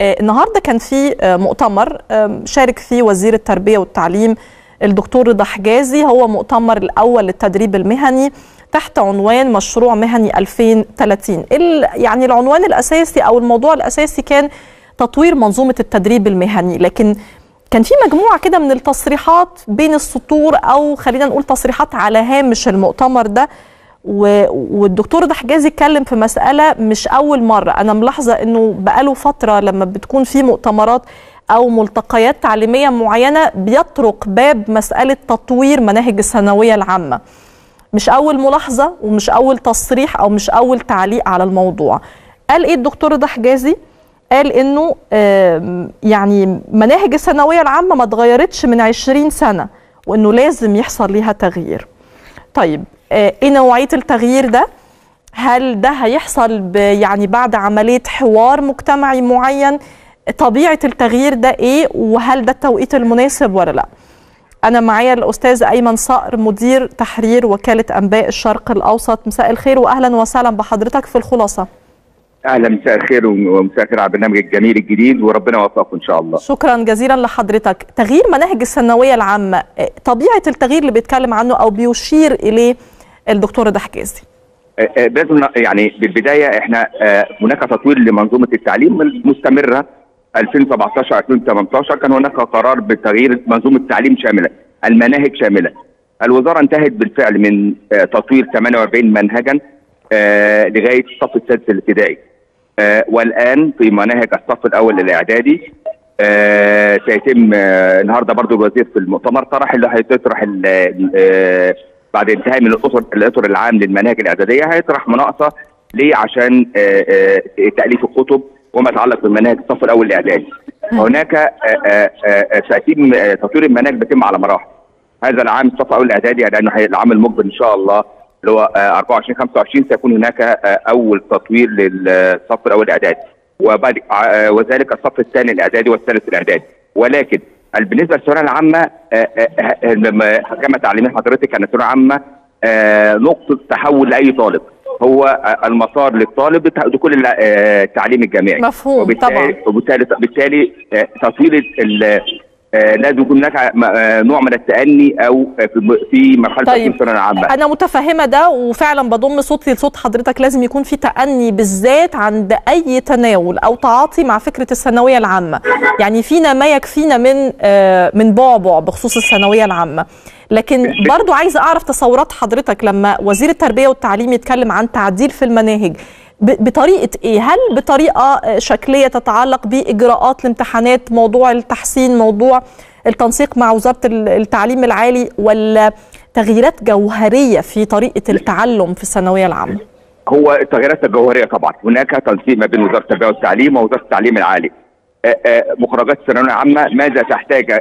النهارده كان في مؤتمر شارك فيه وزير التربية والتعليم الدكتور رضا حجازي. هو مؤتمر الأول للتدريب المهني تحت عنوان مشروع مهني 2030 يعني العنوان الأساسي أو الموضوع الأساسي كان تطوير منظومة التدريب المهني. لكن كان في مجموعة كده من التصريحات بين السطور أو خلينا نقول تصريحات على هامش المؤتمر ده والدكتور ده حجازي اتكلم في مسألة مش أول مرة. أنا ملاحظة إنه بقاله فترة لما بتكون في مؤتمرات أو ملتقيات تعليمية معينة بيطرق باب مسألة تطوير مناهج الثانوية العامة. مش أول ملاحظة ومش أول تصريح أو مش أول تعليق على الموضوع. قال إيه الدكتور ده حجازي قال إنه يعني مناهج الثانوية العامة ما اتغيرتش من 20 سنة وإنه لازم يحصل ليها تغيير. طيب إيه نوعية التغيير ده؟ هل ده هيحصل يعني بعد عملية حوار مجتمعي معين؟ طبيعة التغيير ده إيه؟ وهل ده التوقيت المناسب ولا لأ؟ أنا معايا الأستاذ أيمن صقر مدير تحرير وكالة أنباء الشرق الأوسط. مساء الخير واهلا وسهلا بحضرتك في الخلاصة. أهلا مساء الخير ومساء الخير على البرنامج الجميل الجديد وربنا يوفقكم إن شاء الله. شكرا جزيلا لحضرتك. تغيير مناهج الثانوية العامة طبيعة التغيير اللي بيتكلم عنه أو بيشير إليه الدكتور ده حجازي لازم يعني بالبداية إحنا هناك تطوير لمنظومة التعليم مستمره 2017 2018 كان هناك قرار بتغيير منظومة التعليم شاملة المناهج شاملة. الوزارة انتهت بالفعل من تطوير 48 منهجا لغاية الصف السادس الابتدائي. والآن في مناهج الصف الأول الإعدادي سيتم النهارده برضو الوزير في المؤتمر طرح اللي هيطرح بعد انتهاء من الاطر الاطر العام للمناهج الإعدادية هيطرح مناقصة ليه عشان تأليف الكتب وما يتعلق بمناهج الصف الأول الإعدادي. هناك تقديم تطوير المناهج بيتم على مراحل. هذا العام الصف الأول الإعدادي لأنه العام المقبل إن شاء الله اللي هو 24 25 سيكون هناك أول تطوير للصف الأول الإعدادي. وبعد وذلك الصف الثاني الإعدادي والثالث الإعدادي. ولكن بالنسبة للثانويه العامة كما تعليمين حضرتك ان الثانويه العامة نقطة تحول لأي طالب. هو المسار للطالب دخول التعليم الجامعي. مفهوم وبالتالي طبعا. وبالتالي بالتالي تطوير لازم يكون هناك نوع من التأني أو في مرحلة طيب الثانوية العامة. أنا متفهمة ده وفعلا بضم صوتي لصوت حضرتك. لازم يكون في تأني بالذات عند أي تناول أو تعاطي مع فكرة الثانوية العامة. يعني فينا ما يكفينا من من بعبع بخصوص الثانوية العامة. لكن برضو عايزة أعرف تصورات حضرتك لما وزير التربية والتعليم يتكلم عن تعديل في المناهج. بطريقة إيه؟ هل بطريقة شكلية تتعلق بإجراءات الامتحانات، موضوع التحسين، موضوع التنسيق مع وزارة التعليم العالي ولا تغييرات جوهرية في طريقة التعلم في الثانوية العامة؟ هو التغييرات الجوهرية طبعا، هناك تنسيق ما بين وزارة التربية والتعليم ووزارة التعليم العالي. مخرجات الثانوية العامة ماذا تحتاج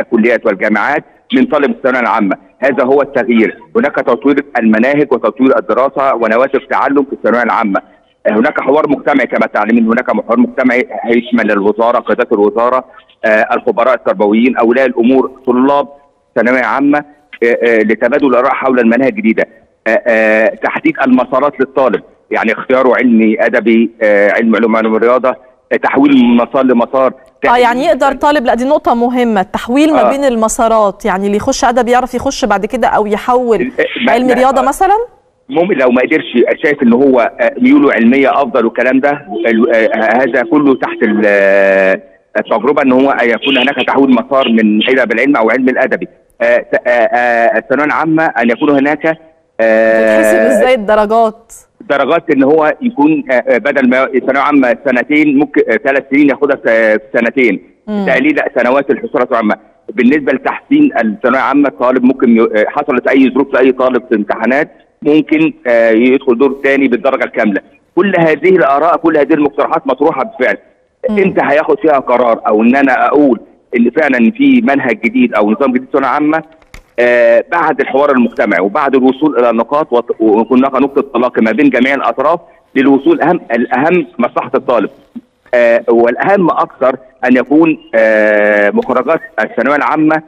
الكليات والجامعات من طالب الثانويه العامه، هذا هو التغيير، هناك تطوير المناهج وتطوير الدراسة ونواتج التعلم في الثانوية العامة. هناك حوار مجتمعي كما تعلمين. هناك حوار مجتمعي هيشمل الوزارة قيادات الوزارة الخبراء التربويين أولياء الأمور طلاب ثانوية عامة لتبادل الاراء حول المناهج الجديدة. تحديد المسارات للطالب. يعني اختياره علمي أدبي علم علوم علوم الرياضة. تحويل مسار لمسار آه يعني يقدر طالب لا دي نقطة مهمة. التحويل ما آه. بين المسارات يعني اللي يخش أدب يعرف يخش بعد كده أو يحول علم رياضة مثلا؟ ممكن لو ما قدرش شايف إن هو ميوله علمية أفضل والكلام ده هذا كله تحت التجربة إن هو يكون هناك تحويل مسار من ادب العلم أو علم الأدبي. الثانويه العامه أن يكون هناك بتحسب إزاي الدرجات؟ درجات إن هو يكون بدل ما ثانويه عامة سنتين ممكن ثلاث سنين ياخدها في سنتين. تقليل سنوات الحصول العامه بالنسبة لتحسين الثانوية العامة الطالب ممكن حصلت أي ظروف لاي طالب في امتحانات ممكن يدخل دور ثاني بالدرجة الكاملة. كل هذه الآراء كل هذه المقترحات مطروحة بالفعل. انت هياخد فيها قرار؟ أو إن أنا أقول إن فعلا في منهج جديد أو نظام جديد ثانويه عامه آه بعد الحوار المجتمعي وبعد الوصول إلى النقاط هناك نقطة تلاقي ما بين جميع الأطراف للوصول اهم الأهم مصلحة الطالب. آه والأهم أكثر أن يكون آه مخرجات الثانوية العامة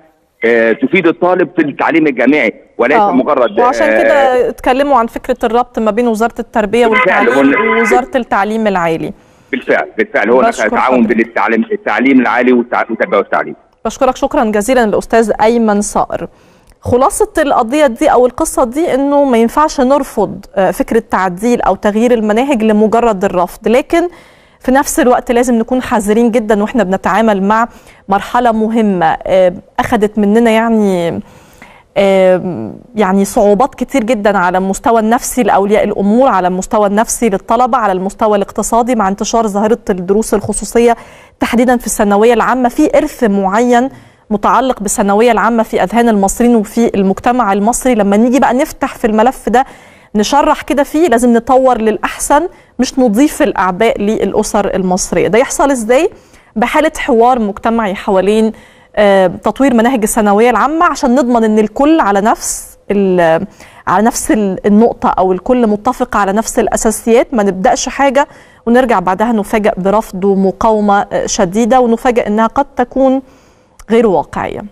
آه تفيد الطالب في التعليم الجامعي وليس آه. مجرد وعشان كده اتكلموا عن فكرة الربط ما بين وزارة التربية والتعليم ووزارة التعليم العالي. بالفعل بالفعل هو تعاون بين التعليم التعليم العالي والتربيه والتعليم. بشكرك. شكرا جزيلا الاستاذ أيمن صائر خلاصة القضية دي أو القصة دي إنه ما ينفعش نرفض فكرة تعديل أو تغيير المناهج لمجرد الرفض. لكن في نفس الوقت لازم نكون حذرين جدا وإحنا بنتعامل مع مرحلة مهمة أخذت مننا يعني يعني صعوبات كتير جدا على المستوى النفسي لأولياء الأمور على المستوى النفسي للطلبة على المستوى الاقتصادي مع انتشار ظاهرة الدروس الخصوصية تحديدا في الثانوية العامة. في إرث معين متعلق بالثانوية العامة في أذهان المصريين وفي المجتمع المصري. لما نيجي بقى نفتح في الملف ده نشرح كده فيه لازم نطور للأحسن مش نضيف الأعباء للأسر المصرية. ده يحصل إزاي؟ بحالة حوار مجتمعي حوالين تطوير مناهج الثانوية العامة عشان نضمن إن الكل على نفس على نفس النقطة أو الكل متفق على نفس الأساسيات. ما نبدأش حاجة ونرجع بعدها نفاجئ برفض ومقاومة شديدة ونفاجئ إنها قد تكون غير واقعية.